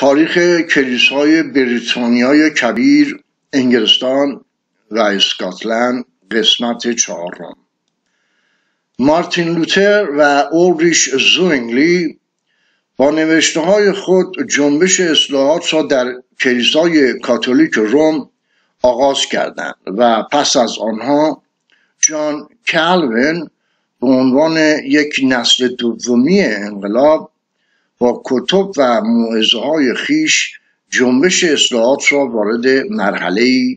تاریخ کلیسای بریتانیای کبیر انگلستان و اسکاتلند قسمت چهارم. مارتین لوتر و اولریش زوینگلی با نوشته های خود جنبش اصلاحات را در کلیسای کاتولیک روم آغاز کردند و پس از آنها جان کالوین به عنوان یک نسل دومی انقلاب با کتب و موعظه های خیش جنبش اصلاحات را وارد مرحله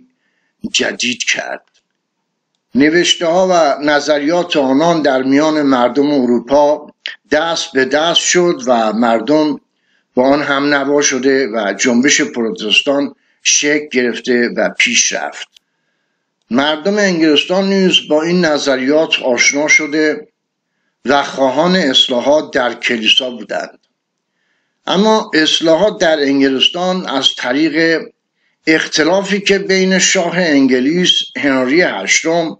جدید کرد. نوشته ها و نظریات آنان در میان مردم اروپا دست به دست شد و مردم با آن هم نوا شده و جنبش پروتستان شکل گرفته و پیش رفت. مردم انگلستان نیز با این نظریات آشنا شده و خواهان اصلاحات در کلیسا بودند. اما اصلاحات در انگلستان از طریق اختلافی که بین شاه انگلیس هنری هشتم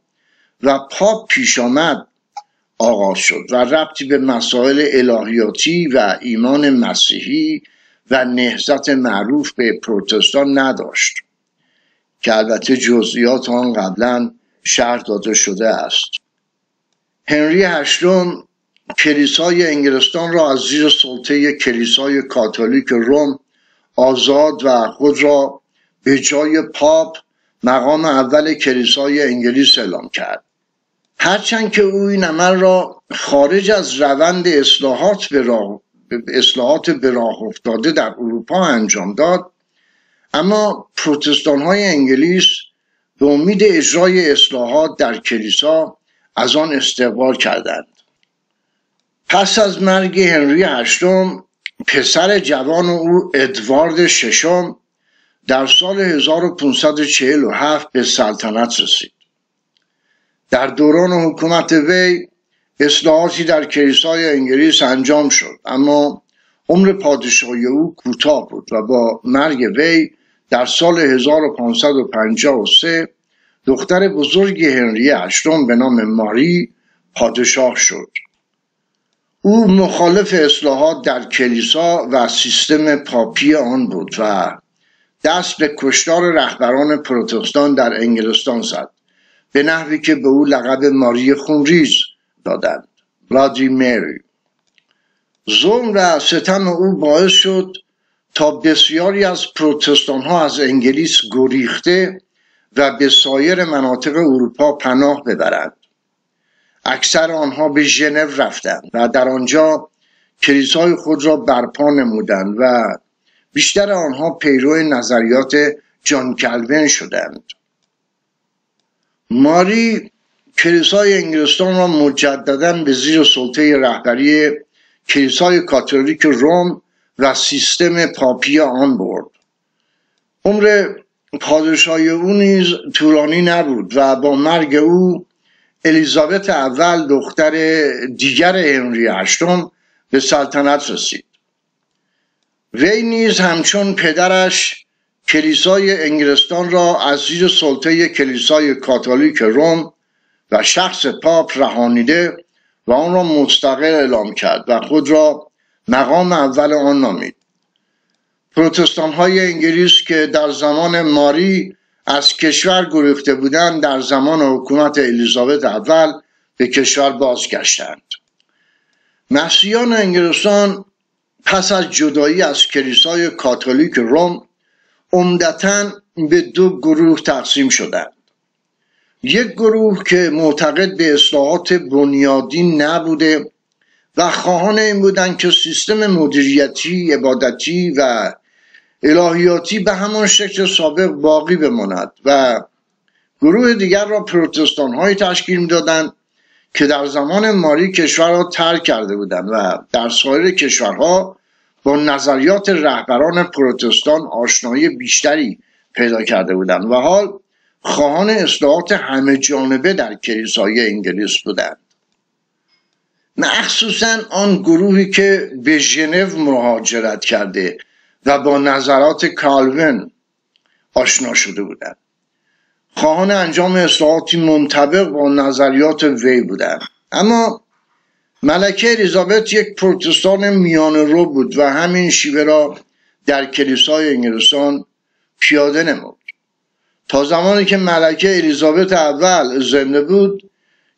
و پاپ پیش آمد آغاز شد و ربطی به مسائل الهیاتی و ایمان مسیحی و نهزت معروف به پروتستان نداشت که البته جزئیات آن قبلا شرح داده شده است. هنری هشتم کلیسای انگلستان را از زیر سلطه کلیسای کاتولیک روم آزاد و خود را به جای پاپ مقام اول کلیسای انگلیس اعلام کرد. هرچند که او این عمل را خارج از روند اصلاحات به راه اصلاحات به راه افتاده در اروپا انجام داد اما پروتستان های انگلیس به امید اجرای اصلاحات در کلیسا از آن استقبال کردند. پس از مرگ هنری هشتم پسر جوان او ادوارد ششم در سال 1547 به سلطنت رسید. در دوران حکومت وی اصلاحاتی در کلیسای انگلیس انجام شد اما عمر پادشاهی او کوتاه بود و با مرگ وی در سال 1553 دختر بزرگ هنری هشتم به نام ماری پادشاه شد. او مخالف اصلاحات در کلیسا و سیستم پاپی آن بود و دست به کشتار رهبران پروتستان در انگلستان زد به نحوی که به او لقب ماری خونریز دادند. بلادی میری ظلم و ستم او باعث شد تا بسیاری از پروتستان ها از انگلیس گریخته و به سایر مناطق اروپا پناه ببرند. اکثر آنها به ژنو رفتند و در آنجا کلیسای خود را برپا نمودند و بیشتر آنها پیرو نظریات جان کلوین شدند. ماری کلیسای انگلستان را مجددا به زیر سلطه رهبری کلیسای کاتولیک روم و سیستم پاپی آن برد. عمر پادشاهی او نیز طولانی نبود و با مرگ او الیزابت اول دختر دیگر هنری هشتم به سلطنت رسید. وی نیز همچون پدرش کلیسای انگلستان را از زیر سلطه کلیسای کاتولیک روم و شخص پاپ رهانیده و آن را مستقل اعلام کرد و خود را مقام اول آن نامید. پروتستان های انگلیس که در زمان ماری از کشور گریخته بودند در زمان حکومت الیزابت اول به کشور بازگشتند. مسیحیان انگلستان پس از جدایی از کلیسای کاتولیک روم عمدتا به دو گروه تقسیم شدند. یک گروه که معتقد به اصلاحات بنیادی نبوده و خواهان این بودند که سیستم مدیریتی عبادتی و الهیاتی به همان شکل سابق باقی بماند و گروه دیگر را پروتستان های تشکیل می‌دادند که در زمان ماری کشور را ترک کرده بودند و در سایر کشورها با نظریات رهبران پروتستان آشنایی بیشتری پیدا کرده بودند و حال خواهان اصلاحات همه جانبه در کلیسای انگلیس بودند. مخصوصا آن گروهی که به ژنو مهاجرت کرده و با نظرات کالوین آشنا شده بودند خواهان انجام اصلاحاتی منطبق با نظریات وی بودند اما ملکه الیزابت یک پروتستان میان رو بود و همین شیوه را در کلیسای انگلستان پیاده نمود. تا زمانی که ملکه الیزابت اول زنده بود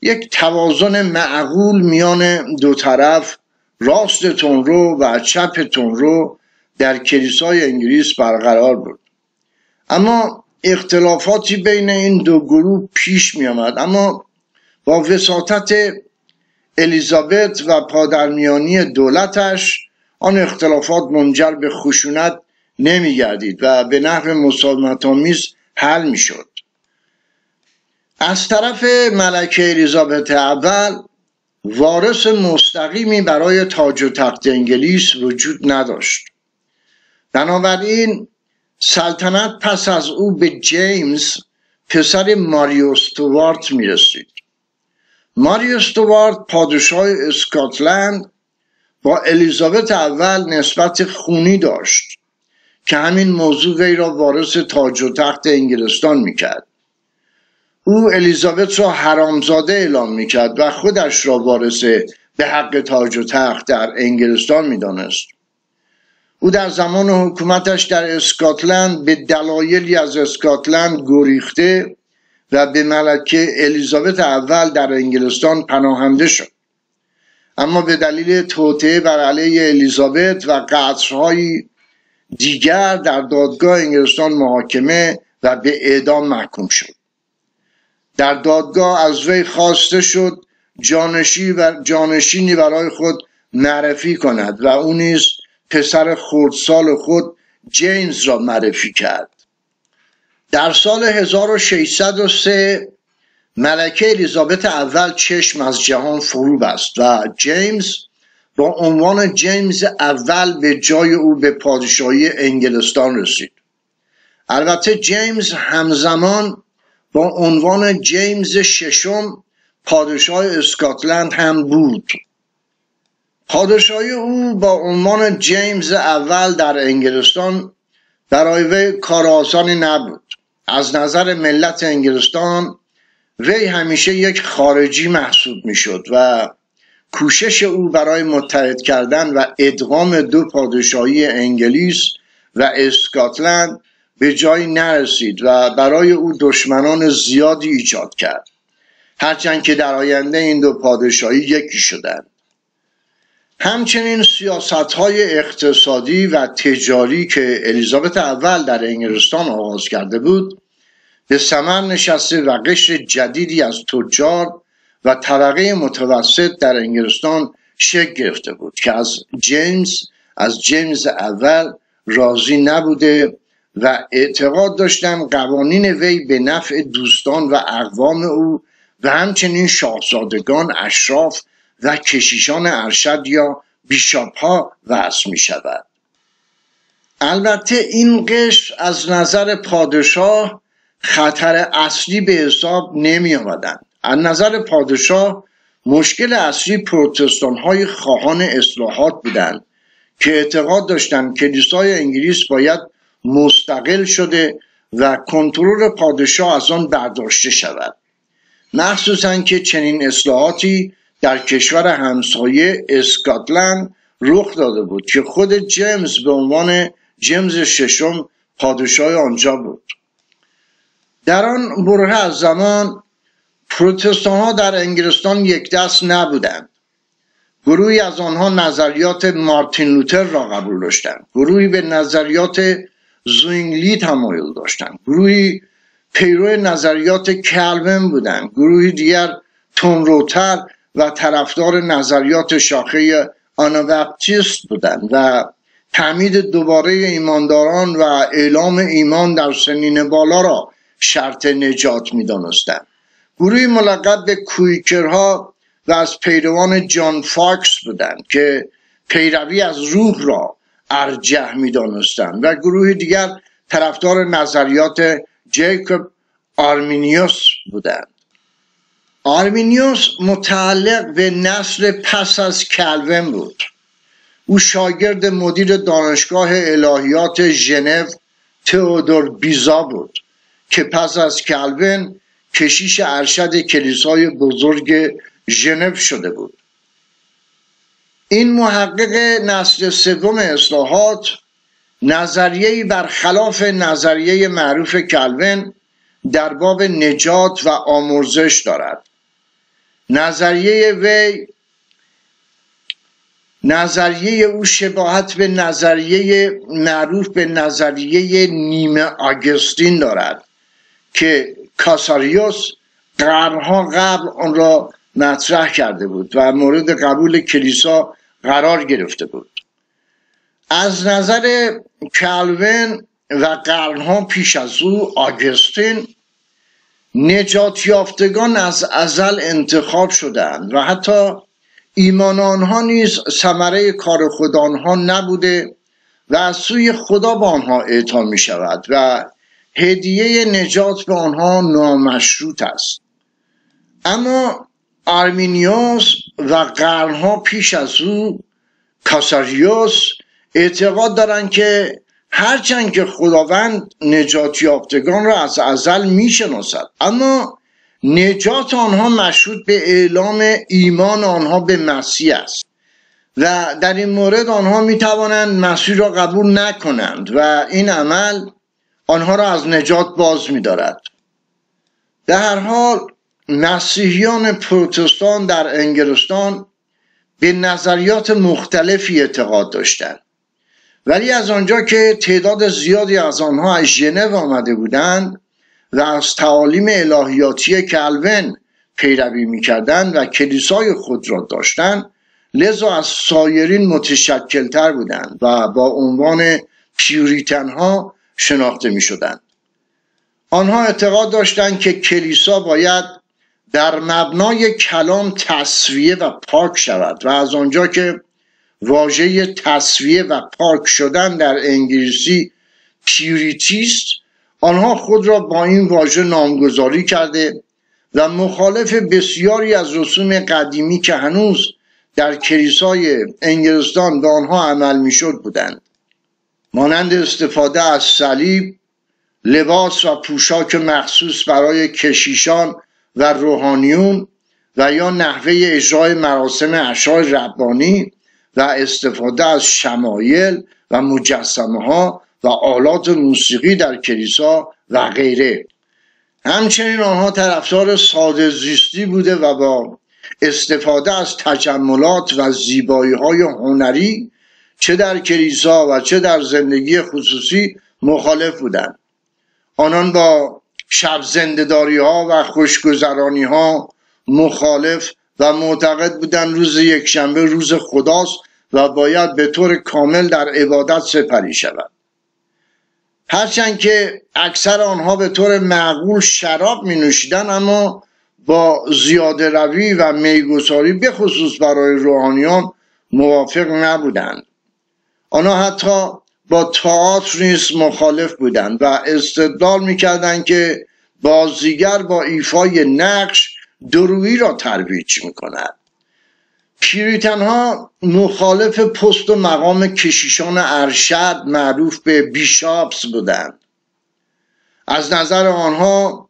یک توازن معقول میان دو طرف راست تونرو و چپ تونرو در کلیسای انگلیس برقرار بود. اما اختلافاتی بین این دو گروه پیش می آمد اما با وساطت الیزابت و پادرمیانی دولتش آن اختلافات منجر به خشونت نمی گردید و به نحو مسالمت آمیز حل می شد از طرف ملکه الیزابت اول وارث مستقیمی برای تاج و تخت انگلیس وجود نداشت. بنابراین سلطنت پس از او به جیمز پسر ماریو استوارت می رسید ماریو استوارت پادشاه اسکاتلند با الیزابت اول نسبت خونی داشت که همین موضوع وی را وارث تاج و تخت انگلستان می‌کرد. او الیزابت را حرامزاده اعلام می‌کرد و خودش را وارث به حق تاج و تخت در انگلستان می‌دانست. او در زمان حکومتش در اسکاتلند به دلایلی از اسکاتلند گریخته و به ملکه الیزابت اول در انگلستان پناهنده شد. اما به دلیل توطعه بر علیه الیزابت و قطرهای دیگر در دادگاه انگلستان محاکمه و به اعدام محکوم شد. در دادگاه از وی خواسته شد جانشی و جانشینی برای خود معرفی کند و او نیز پسر خردسال خود جیمز را معرفی کرد. در سال 1603 ملکه الیزابت اول چشم از جهان فرو بست و جیمز با عنوان جیمز اول به جای او به پادشاهی انگلستان رسید. البته جیمز همزمان با عنوان جیمز ششم پادشاه اسکاتلند هم بود. پادشاهی او با عنوان جیمز اول در انگلستان برای وی کار آسانی نبود. از نظر ملت انگلستان وی همیشه یک خارجی محسوب می‌شد و کوشش او برای متحد کردن و ادغام دو پادشاهی انگلیس و اسکاتلند به جایی نرسید و برای او دشمنان زیادی ایجاد کرد. هرچند که در آینده این دو پادشاهی یکی شدند. همچنین سیاست های اقتصادی و تجاری که الیزابت اول در انگلستان آغاز کرده بود به ثمر نشسته و قشر جدیدی از تجار و طبقه متوسط در انگلستان شکل گرفته بود که از جیمز از جیمز اول راضی نبوده و اعتقاد داشتن قوانین وی به نفع دوستان و اقوام او و همچنین شاهزادگان اشراف و کشیشان ارشد یا بیشاپ ها وضع می شود البته این قشر از نظر پادشاه خطر اصلی به حساب نمی آمدن. از نظر پادشاه مشکل اصلی پروتستان های خواهان اصلاحات بودند که اعتقاد داشتند کلیسای انگلیس باید مستقل شده و کنترل پادشاه از آن برداشته شود مخصوصا که چنین اصلاحاتی در کشور همسایه اسکاتلند رخ داده بود که خود جیمز به عنوان جیمز ششم پادشاه آنجا بود. در آن بره از زمان پروتستان ها در انگلستان یک دست نبودند. گروهی از آنها نظریات مارتین لوتر را قبول داشتند. گروهی به نظریات زوینگلی تمایل داشتند. گروهی پیرو نظریات کلوین بودند. گروهی دیگر تونروتر و طرفدار نظریات شاخه آنابپتیست بودند و تعمید دوباره ایمانداران و اعلام ایمان در سنین بالا را شرط نجات می دانستن. گروهی ملقب به کویکرها و از پیروان جان فاکس بودند که پیروی از روح را ارجح می دانستن. و گروه دیگر طرفدار نظریات جیکوب آرمینیوس بودند آرمینیوس متعلق به نسل پس از کلوین بود. او شاگرد مدیر دانشگاه الهیات ژنو تئودور بیزا بود که پس از کلوین کشیش ارشد کلیسای بزرگ ژنو شده بود. این محقق نسل سوم اصلاحات نظریه برخلاف نظریه معروف کلوین در باب نجات و آمرزش دارد. نظریه وی نظریه او شباهت به نظریه معروف به نظریه نیمه آگستین دارد که کاساریوس قرنها قبل آن را مطرح کرده بود و مورد قبول کلیسا قرار گرفته بود. از نظر کلوین و قرنها پیش از او آگستین نجات یافتگان از ازل انتخاب شدند و حتی ایمان آنها نیز ثمره کار خود آنها نبوده و از سوی خدا به آنها اعطا می شود و هدیه نجات به آنها نامشروط است. اما آرمینیوس و قرنها پیش از او کاساریوس اعتقاد دارند که هرچند که خداوند نجات یافتگان را از ازل می‌شناسد. اما نجات آنها مشروط به اعلام ایمان آنها به مسیح است. و در این مورد آنها می توانند مسیح را قبول نکنند و این عمل آنها را از نجات باز می دارد در هر حال مسیحیان پروتستان در انگلستان به نظریات مختلفی اعتقاد داشتند. ولی از آنجا که تعداد زیادی از آنها از ژنو آمده بودند و از تعالیم الهیاتی کلون پیروی می‌کردند و کلیسای خود را داشتند لذا از سایرین متشکلتر بودند و با عنوان پیوریتن ها شناخته می شدند. آنها اعتقاد داشتند که کلیسا باید در مبنای کلام تصفیه و پاک شود و از آنجا که واژه تصفیه و پاک شدن در انگلیسی purity ست آنها خود را با این واژه نامگذاری کرده و مخالف بسیاری از رسوم قدیمی که هنوز در کلیسای انگلستان به آنها عمل می‌شد بودند. مانند استفاده از صلیب لباس و پوشاک مخصوص برای کشیشان و روحانیون و یا نحوه اجرای مراسم اشعار ربانی و استفاده از شمایل و مجسمه ها و آلات موسیقی در کلیسا و غیره. همچنین آنها طرفدار ساده زیستی بوده و با استفاده از تجملات و زیبایی های هنری چه در کلیسا و چه در زندگی خصوصی مخالف بودند. آنان با شب زندداری ها و خوشگذرانی ها مخالف و معتقد بودن روز یکشنبه روز خداست و باید به طور کامل در عبادت سپری شود. هرچند که اکثر آنها به طور معقول شراب می نوشیدن اما با زیاده روی و میگساری به خصوص برای روحانیان موافق نبودند. آنها حتی با تئاتر نیز مخالف بودند و استدلال می‌کردند که بازیگر با ایفای نقش درویی را ترویج می‌کند. پیریتن ها مخالف پست و مقام کشیشان ارشد معروف به بیشاپس بودند. از نظر آنها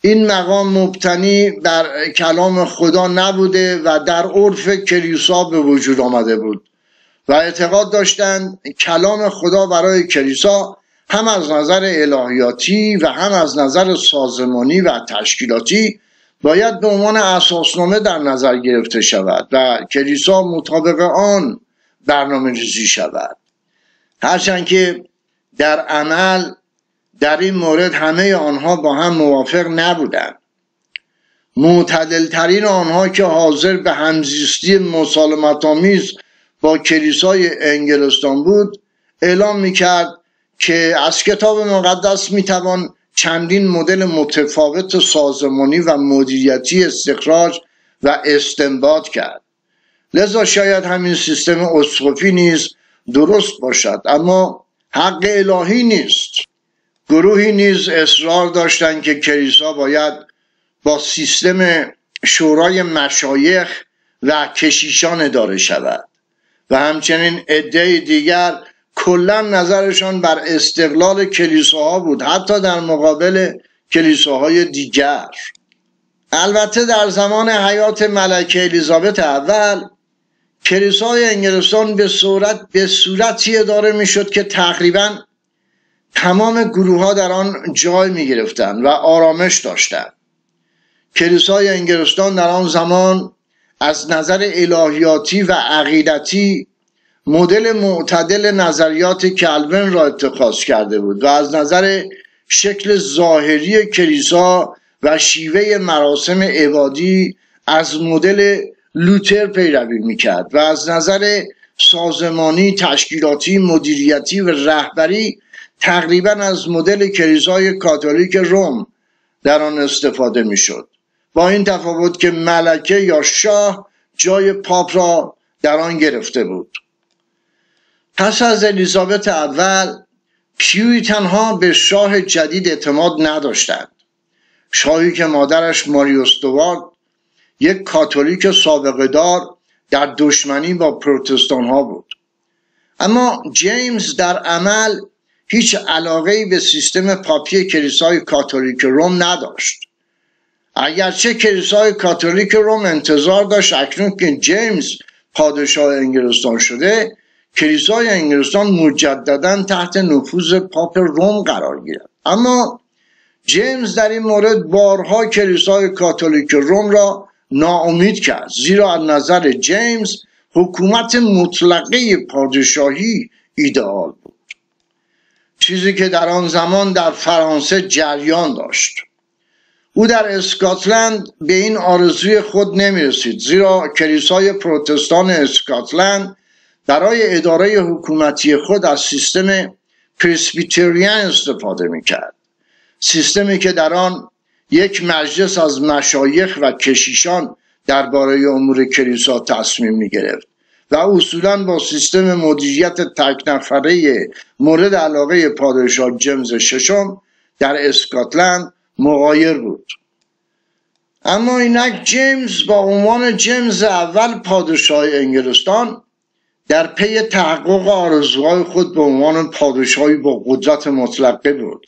این مقام مبتنی در کلام خدا نبوده و در عرف کلیسا به وجود آمده بود و اعتقاد داشتند کلام خدا برای کلیسا هم از نظر الهیاتی و هم از نظر سازمانی و تشکیلاتی باید به عنوان اساسنامه در نظر گرفته شود و کلیسا مطابق آن برنامه ریزی شود. هرچند که در عمل در این مورد همه آنها با هم موافق نبودند. معتدلترین آنها که حاضر به همزیستی مسالمت آمیز با کلیسای انگلستان بود اعلام می‌کرد که از کتاب مقدس می‌توان چندین مدل متفاوت سازمانی و مدیریتی استخراج و استنباط کرد. لذا شاید همین سیستم اسقفی نیز درست باشد اما حق الهی نیست. گروهی نیز اصرار داشتند که کلیسا باید با سیستم شورای مشایخ و کشیشان اداره شود و همچنین عده دیگر کلا نظرشان بر استقلال کلیساها بود حتی در مقابل کلیساهای دیگر. البته در زمان حیات ملکه الیزابت اول کلیسای انگلستان به صورت به صورتی اداره می‌شد که تقریبا تمام گروه ها در آن جای می گرفتن و آرامش داشتند. کلیسای انگلستان در آن زمان از نظر الهیاتی و عقیدتی مدل معتدل نظریات کلون را اتخاذ کرده بود و از نظر شکل ظاهری کلیسا و شیوه مراسم عبادی از مدل لوتر پیروی می‌کرد و از نظر سازمانی تشکیلاتی مدیریتی و رهبری تقریبا از مدل کلیسای کاتولیک روم در آن استفاده می‌شد. با این تفاوت که ملکه یا شاه جای پاپ را در آن گرفته بود. پس از الیزابت اول پیوی تنها به شاه جدید اعتماد نداشتند. شاهی که مادرش ماریوستوارد یک کاتولیک سابقه دار در دشمنی با پروتستان ها بود. اما جیمز در عمل هیچ علاقه به سیستم پاپی کلیسای کاتولیک روم نداشت. اگرچه کلیسای کاتولیک روم انتظار داشت اکنون که جیمز پادشاه انگلستان شده کلیسای انگلستان مجددا تحت نفوذ پاپ روم قرار گیرد. اما جیمز در این مورد بارها کلیسای کاتولیک روم را ناامید کرد زیرا از نظر جیمز حکومت مطلقه پادشاهی ایدئال بود. چیزی که در آن زمان در فرانسه جریان داشت. او در اسکاتلند به این آرزوی خود نمی رسید زیرا کلیسای پروتستان اسکاتلند برای اداره حکومتی خود از سیستم پرسبیتریان استفاده می کرد سیستمی که در آن یک مجلس از مشایخ و کشیشان درباره امور کلیسا تصمیم می گرفت و اصولا با سیستم مدیریت تک نفره مورد علاقه پادشاه جیمز ششم در اسکاتلند مغایر بود. اما اینک جیمز با عنوان جیمز اول پادشاه انگلستان در پی تحقق آرزوهای خود به عنوان پادشاهی با قدرت مطلقه بود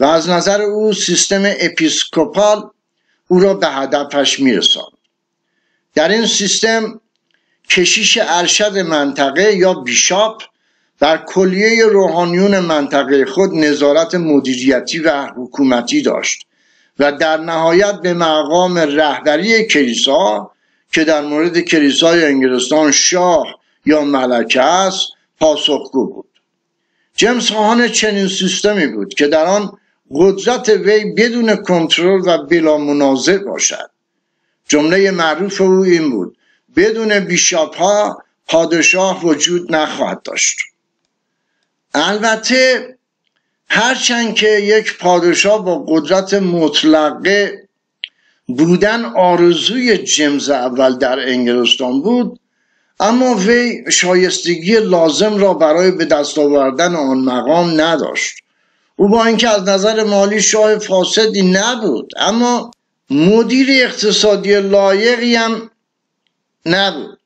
و از نظر او سیستم اپیسکوپال او را به هدفش میرساند. در این سیستم کشیش ارشد منطقه یا بیشاپ بر کلیه روحانیون منطقه خود نظارت مدیریتی و حکومتی داشت و در نهایت به مقام رهبری کلیسا که در مورد کلیسای انگلستان شاه یا ملکه است پاسخگو بود. جیمز خواهان چنین سیستمی بود که در آن قدرت وی بدون کنترل و بلا منازع باشد. جمله معروف او این بود بدون بیشاپ ها پادشاه وجود نخواهد داشت. البته هرچند که یک پادشاه با قدرت مطلقه بودن آرزوی جمز اول در انگلستان بود اما وی شایستگی لازم را برای به دست آوردن آن مقام نداشت. او با اینکه از نظر مالی شاه فاسدی نبود اما مدیر اقتصادی لایقی هم نبود.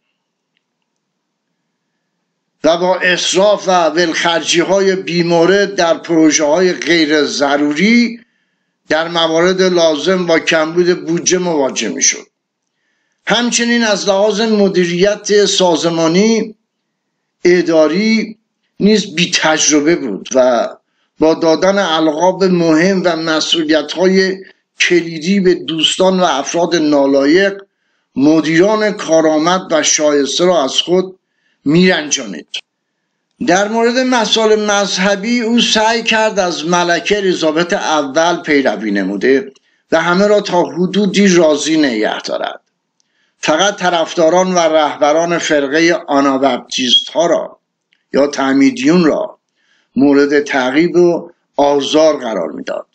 و با اصراف و ولخرجی های بیمورد در پروژه های غیر ضروری در موارد لازم با کمبود بودجه مواجه می شد همچنین از لحاظ مدیریت سازمانی اداری نیز بی تجربه بود و با دادن القاب مهم و مسئولیت های کلیدی به دوستان و افراد نالایق مدیران کارآمد و شایسته را از خود میرنجانید. در مورد مسائل مذهبی او سعی کرد از ملکه الیزابت اول پیروی نموده و همه را تا حدودی راضی نگه دارد. فقط طرفداران و رهبران فرقه آنابپتیست ها را یا تعمیدیون را مورد تعقیب و آزار قرار می‌داد.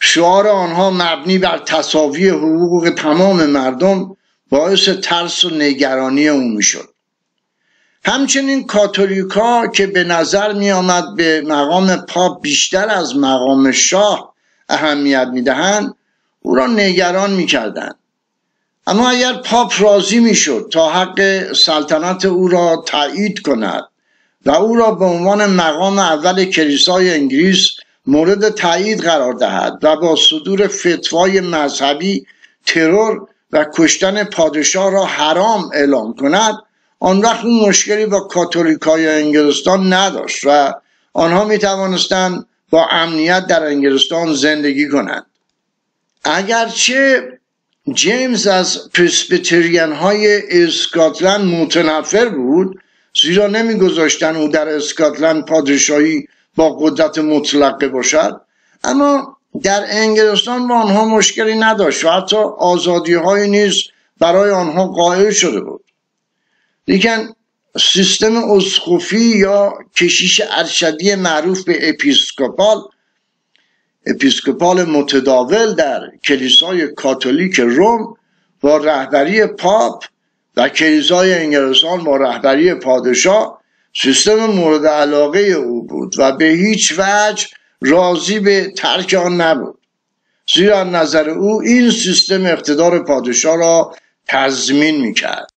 شعار آنها مبنی بر تصاوی حقوق تمام مردم باعث ترس و نگرانی او می‌شد. همچنین کاتولیکا که به نظر می آمد به مقام پاپ بیشتر از مقام شاه اهمیت می‌دهند او را نگران می‌کردند. اما اگر پاپ راضی می‌شد تا حق سلطنت او را تایید کند و او را به عنوان مقام اول کلیسای انگلیس مورد تایید قرار دهد و با صدور فتوای مذهبی ترور و کشتن پادشاه را حرام اعلام کند آن وقت مشکلی با کاتولیکای انگلستان نداشت و آنها می توانستند با امنیت در انگلستان زندگی کنند. اگرچه جیمز از پرسپتریان های اسکاتلند متنفر بود زیرا نمیگذاشتن او در اسکاتلند پادشاهی با قدرت مطلقه باشد. اما در انگلستان با آنها مشکلی نداشت و حتی آزادی های نیز برای آنها قائل شده بود. لیکن سیستم اسقفی یا کشیش ارشدی معروف به اپیسکوپال اپیسکوپال متداول در کلیسای کاتولیک روم با رهبری پاپ و کلیسای انگلستان با رهبری پادشاه سیستم مورد علاقه او بود و به هیچ وجه راضی به ترک آن نبود. زیرا نظر او این سیستم اقتدار پادشاه را تضمین می‌کرد.